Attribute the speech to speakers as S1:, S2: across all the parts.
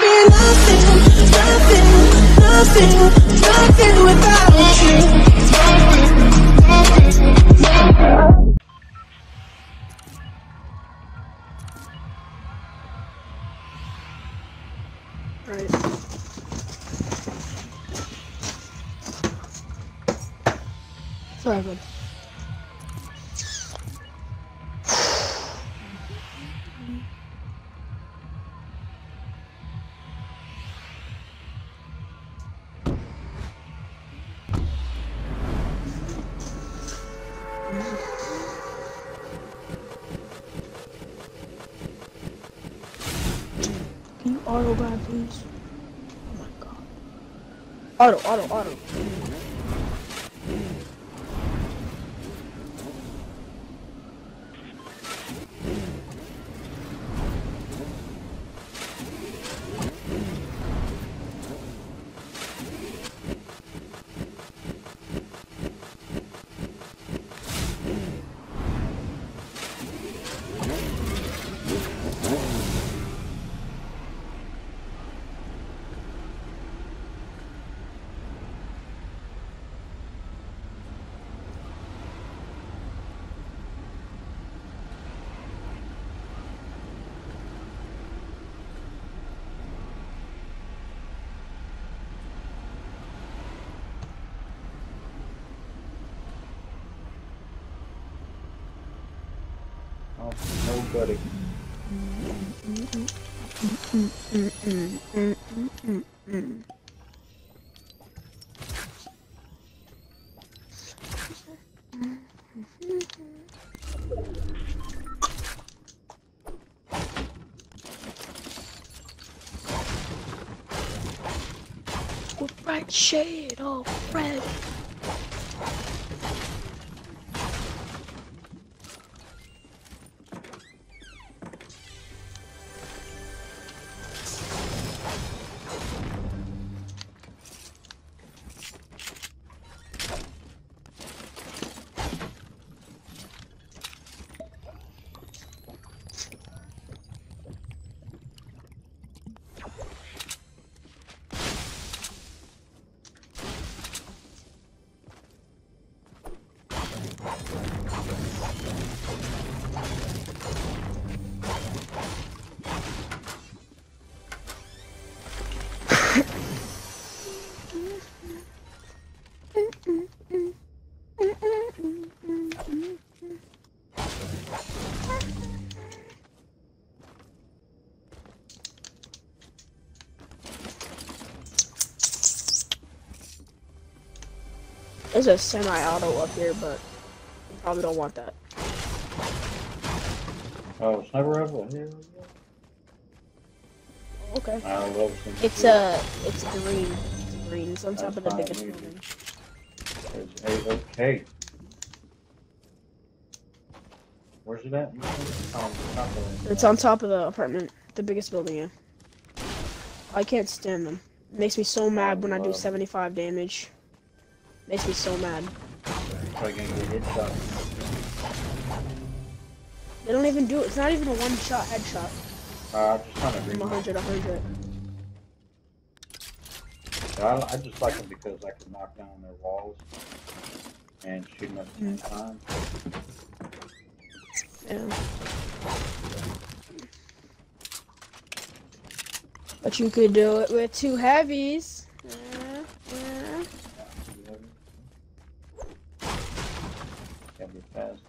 S1: Nothing, nothing, nothing, nothing without you.
S2: Auto grab, please? Oh my god. Auto, auto, auto.
S3: Nobody.
S2: With bright shade, There's a semi-auto up here, but you probably don't want that.
S3: Oh, sniper rifle? Yeah.
S2: Okay.
S3: I love some
S2: It's uh, it's green. It's green. It's on top of the biggest building.
S3: It's a okay. Where's it at? Oh, top of it.
S2: It's on top of the apartment, the biggest building. Yeah. I can't stand them. It makes me so mad when I do 75 damage. Makes me so mad.
S3: Probably gonna get hit shot.
S2: They don't even do it. It's not even a one-shot headshot.
S3: Uh, I'm just trying to read
S2: 100, 100.
S3: I, I just like them because I can knock down their walls and shoot them at the same
S2: Mm.
S3: time.
S2: Yeah. But you could do it with two heavies. Yeah, yeah.
S3: Gotta be fast.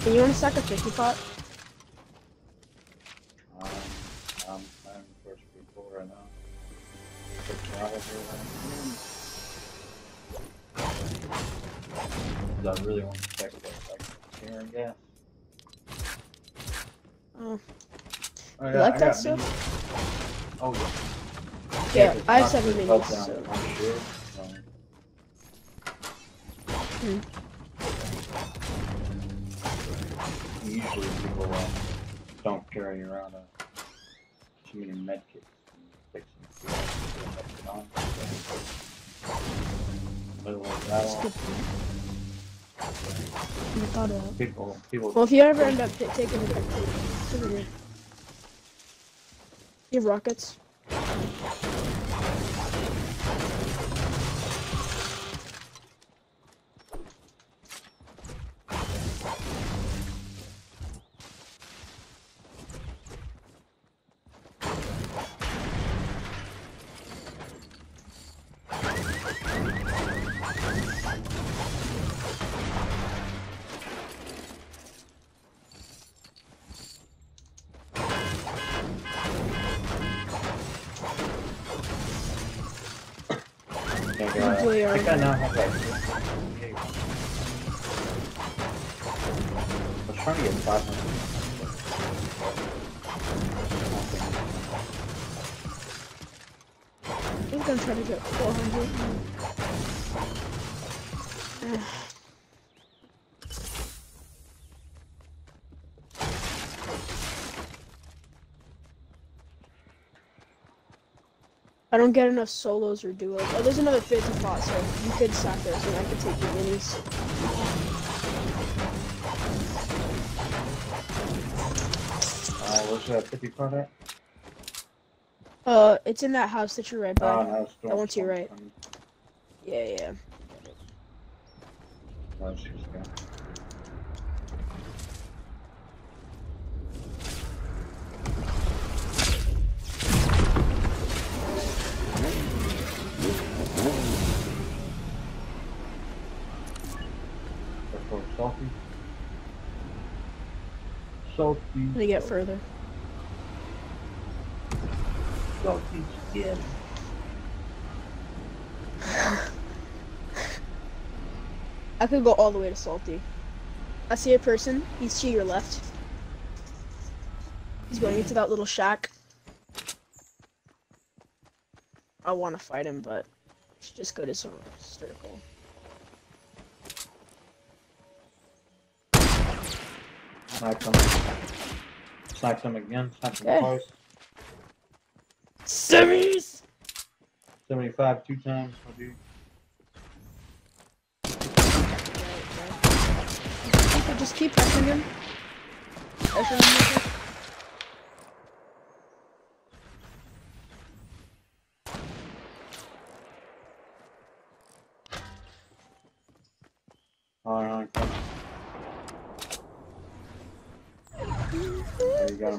S2: Can you want to stack a 50 pot?
S3: Um, I'm first people right now. But probably right. I really want to check that like and gas.
S2: Oh,
S3: Oh,
S2: You like
S3: I
S2: that stuff?
S3: Oh yeah.
S2: Yeah, I have seven
S3: good
S2: minis,
S3: health down
S2: so-
S3: sure, so.
S2: Hmm.
S3: Usually people uh, don't carry around uh, too many medkits. and fix. That one.
S2: I thought of.
S3: People, people.
S2: Well, if you ever end up taking the picture, it's over here. You have rockets?
S3: Uh, I think I now have like. I was trying to get 500.
S2: I think I'm trying to get 400. I don't get enough solos or duos. Oh, there's another 50 pot, so you could sack those and I could take the minis.
S3: Uh, where's that 50 part at?
S2: Uh, it's in that house that you're right by.
S3: No, it's
S2: That one to your right. Yeah, yeah.
S3: It's just gone. Salty.
S2: Me get further.
S3: Salty skin.
S2: I could go all the way to Salty. I see a person. He's to your left. He's going into that little shack. I want to fight him, but just go to some circle.
S3: Sniped him. Sniped him again. Sniped him
S2: Okay.
S3: twice.
S2: Semis!
S3: 75 two times, my dude.
S2: Just keep pressing him. Pressure him.
S3: Alright, come.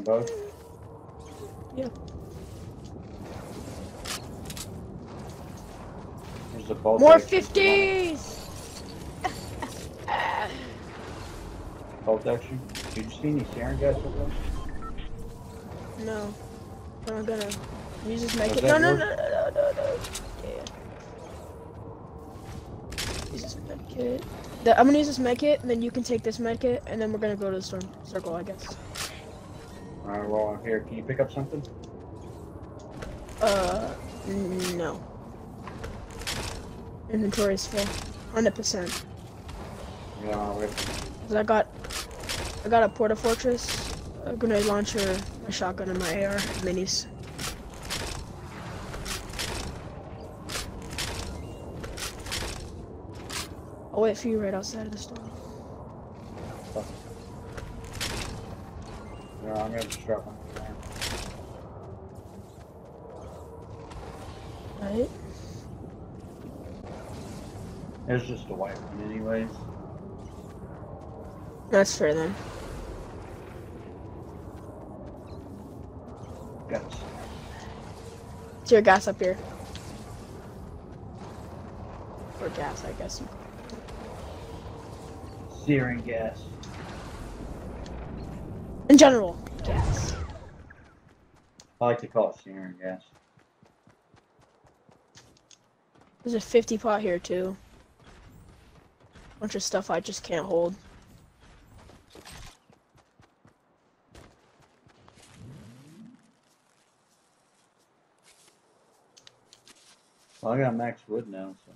S3: There you both.
S2: Yeah.
S3: There's a bolt.
S2: More 50s!
S3: Bolt action. Did you see any Siren guys with them?
S2: No. I'm gonna use this make
S3: Was
S2: it. No, no, no, no, no, no, no. Yeah. Use this med kit. I'm gonna use this med kit, and then you can take this med kit, and then we're gonna go to the storm circle, I guess.
S3: Alright, well, here, can you pick up something?
S2: Uh, no. Inventory is full, hundred percent.
S3: Yeah, wait.
S2: Cause I got, I got a porta fortress, a grenade launcher, a shotgun, and my AR minis. I'll wait for you right outside of the storm.
S3: Yeah, I'm gonna just drop one.
S2: Right?
S3: It's just a white one, anyways.
S2: That's fair then.
S3: Got it.
S2: It's your gas up here. Or gas, I guess.
S3: Searing gas.
S2: In general, gas.
S3: I like to call it searing gas.
S2: There's a 50 pot here too. Bunch of stuff I just can't hold.
S3: Well, I got max wood now, so.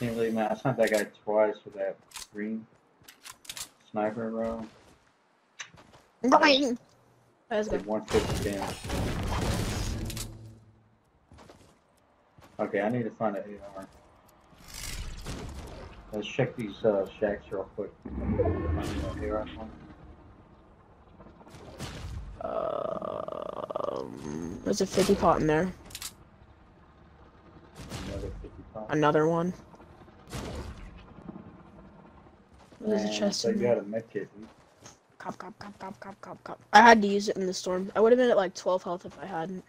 S3: Can't believe man, I sniped that guy twice with that green sniper, bro.
S2: Boing! Let's go.
S3: 150 damage. Okay, I need to find an AR. Let's check these uh, shacks real quick. Find an AR one.
S2: Um, there's a 50 pot in there.
S3: Another 55.
S2: Another one. There's a chest in
S3: you
S2: there.
S3: got a med kit.
S2: Cop, cop, cop, cop, cop, cop, cop. I had to use it in the storm. I would have been at like 12 health if I hadn't.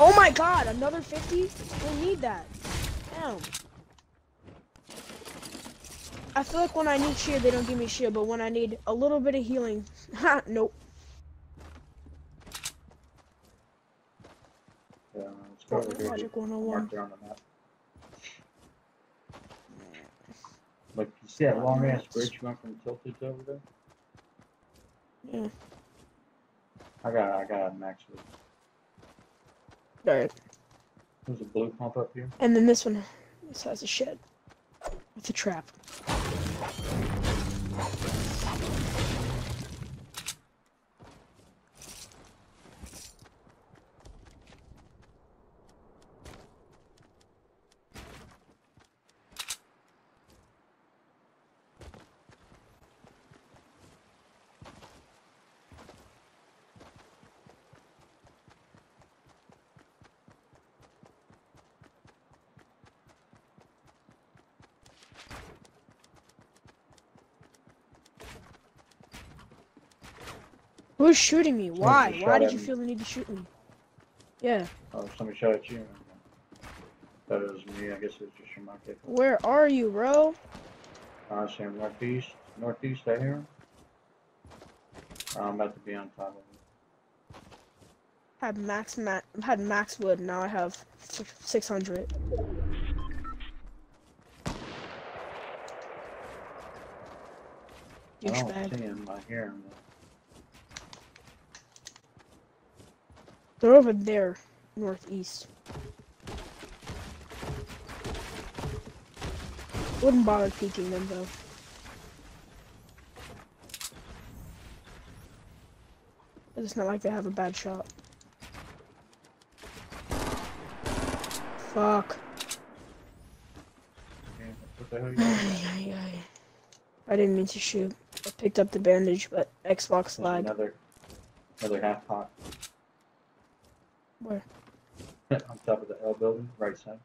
S2: Oh my god, another 50? I need that. Damn. I feel like when I need shield, they don't give me shield, but when I need a little bit of healing, ha, nope.
S3: Let's go over here.
S2: Logic
S3: dude.
S2: 101.
S3: On. Look, you see that long ass bridge going from tilted over there?
S2: Yeah.
S3: I got, I got a max loot.
S2: Alright.
S3: There's a blue pump up here.
S2: And then this one, this has a shed. With a trap. Who's shooting me? Why? Why did you
S3: me.
S2: feel the need to shoot me? Yeah.
S3: Oh, somebody shot at you. That was me. I guess it was just your echo.
S2: Where are you, bro?
S3: I uh, Sam, northeast, northeast, I hear him. I'm about to be on top of him.
S2: Had max ma- had max wood. Now I have six hundred.
S3: I don't see him. I hear him.
S2: They're over there, northeast. Wouldn't bother peeking them though. It's not like they have a bad shot. Fuck.
S3: Yeah, what the hell you
S2: Ay,
S3: doing?
S2: ay, ay. I didn't mean to shoot. I picked up the bandage, but Xbox lag.
S3: Another, another half pot
S2: Where?
S3: on top of the L building, right side.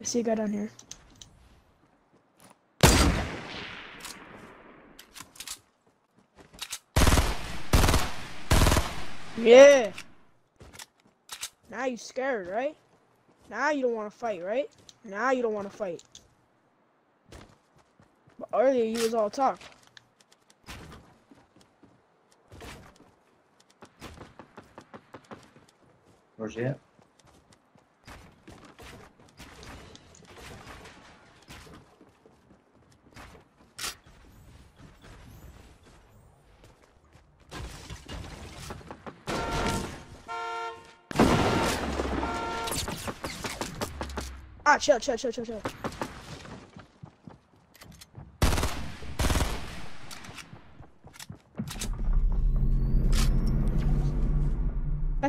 S2: I see a guy down here. Yeah. Now you scared, right? Now you don't want to fight, right? Now you don't want to fight. Earlier you was all talk.
S3: Where's he at?
S2: Ah, chill, chill, chill, chill, chill.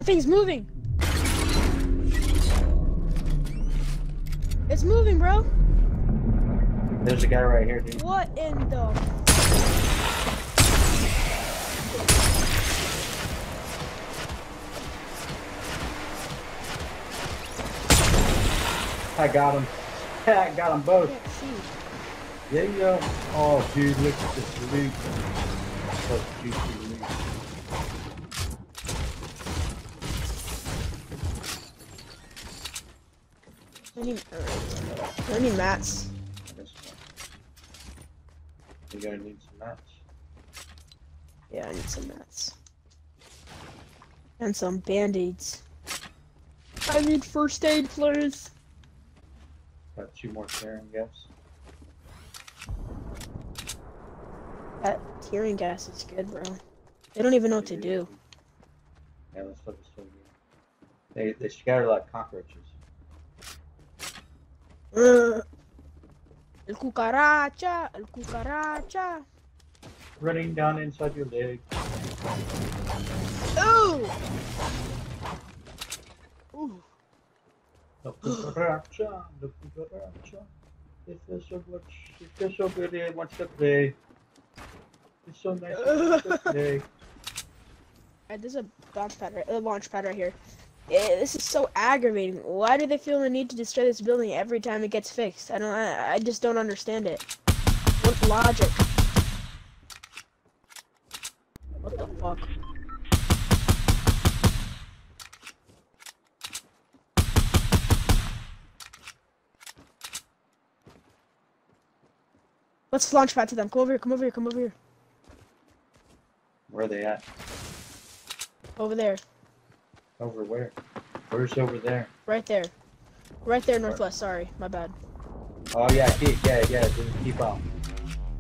S2: That thing's moving. It's moving, bro.
S3: There's a guy right here, dude.
S2: What in the?
S3: I got him. I got them both. There you go. Oh, dude, look at this loot. Such juicy loot.
S2: I need. alright. I need mats.
S3: This one. You gonna need some mats.
S2: Yeah, I need some mats. And some band-aids. I need first aid, please.
S3: Got two more tearing gas.
S2: That tearing gas is good, bro. They don't even know what to do.
S3: Yeah, this stuff is so good. They they scatter like cockroaches.
S2: El cucaracha, el cucaracha.
S3: Running down inside your leg.
S2: Ooh. Ooh.
S3: The cucaracha, the cucaracha. It feels so good. It feels so good. Uh, it wants to play. It's so nice. It to play.
S2: Alright, there's a launch pad right, a launch pad right here. Eh, this is so aggravating. Why do they feel the need to destroy this building every time it gets fixed? I don't. I, I just don't understand it. What logic? What the fuck? Let's launch pad to them. Come over here. Come over here. Come over here.
S3: Where are they at?
S2: Over there.
S3: Over where? Where's over there?
S2: Right there. Right there, northwest. Sorry, my bad.
S3: Oh yeah, keep yeah yeah. Just keep on.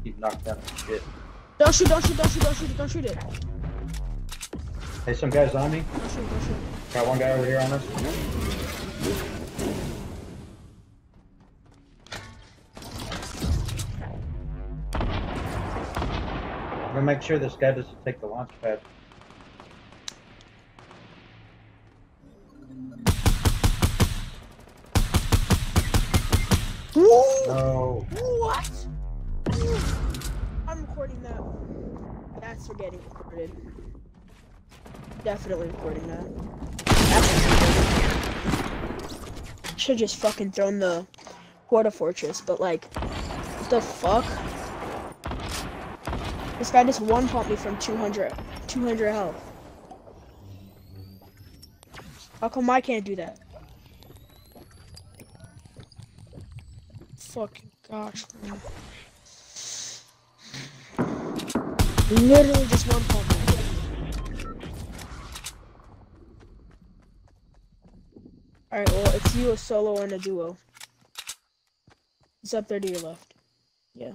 S3: Keep knocking down shit.
S2: Don't shoot! Don't shoot! Don't shoot! Don't shoot! it, Don't shoot it!
S3: Hey, some guys on me.
S2: Don't shoot! Don't shoot!
S3: Got one guy over here on us. I'm gonna make sure this guy doesn't take the launch pad.
S2: Recorded. Definitely recording that. Should just fucking thrown the Porta Fortress, but like, what the fuck? This guy just one pumped me from 200, 200 health. How come I can't do that? Fucking gosh, man. Literally just one pump. Alright, well, it's you, a solo, and a duo. It's up there to your left. Yeah.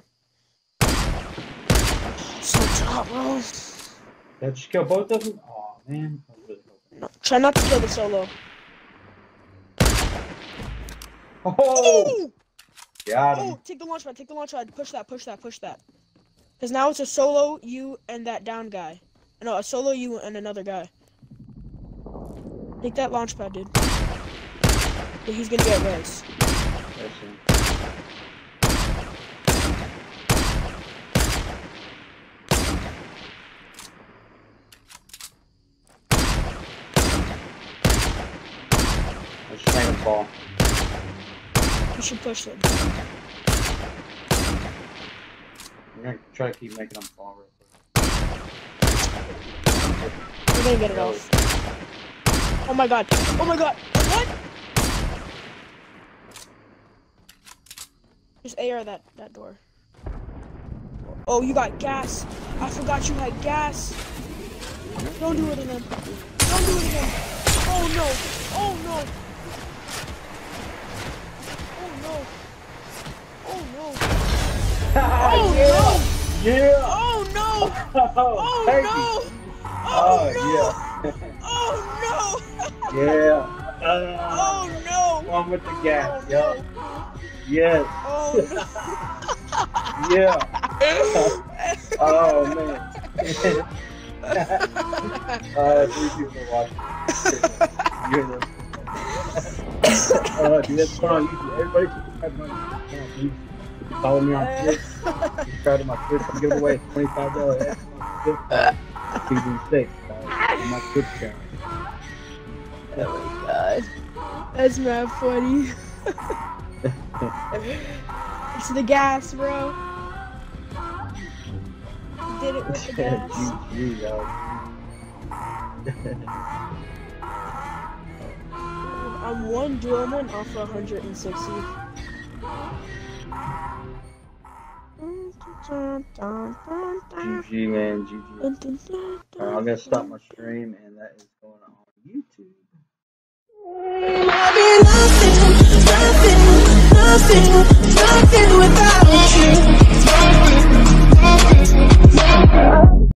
S2: So top, bro.
S3: Did I just kill both of them? Oh man. I was really hoping.
S2: No, try not to kill the solo.
S3: Oh! Got him.
S2: Oh, take the launch pad, take the launch pad. Push that, push that, push that. Because now it's a solo, you, and that down guy. No, a solo, you, and another guy. Take that launch pad, dude. Yeah, he's gonna get res.
S3: That's him. I just made him fall.
S2: You should push him.
S3: I'm gonna try to keep making them fall real quick.
S2: You're gonna get it off. Oh my god. Oh my god. What? Just AR that, that door. Oh, you got gas. I forgot you had gas. Don't do it again. Don't do it again. Oh no. Oh no. Oh no. Oh no. Oh no.
S3: Yeah!
S2: Oh no.
S3: Oh,
S2: Oh
S3: thank
S2: no.
S3: you.
S2: Oh,
S3: Oh,
S2: no. Oh no.
S3: yeah. Uh,
S2: Oh no.
S3: one with the
S2: Oh
S3: gas,
S2: no.
S3: yo. Yes.
S2: Oh no. Yeah.
S3: Oh man. uh, three people watching. You're the. uh, dude, that's fun on YouTube. Everybody subscribe to my YouTube channel, please. Follow me on Twitch. Subscribe to my Twitch. I'm giving away twenty-five dollars. Season six on my Twitch channel.
S2: Oh my god. That's mad funny. it's the gas, bro. You did it with the gas.
S3: GG, yo.
S2: I'm one duelman off of 160.
S3: GG, man. GG. Uh, I'm gonna stop my stream, and that is going on YouTube.
S1: Nothing, nothing, nothing without you.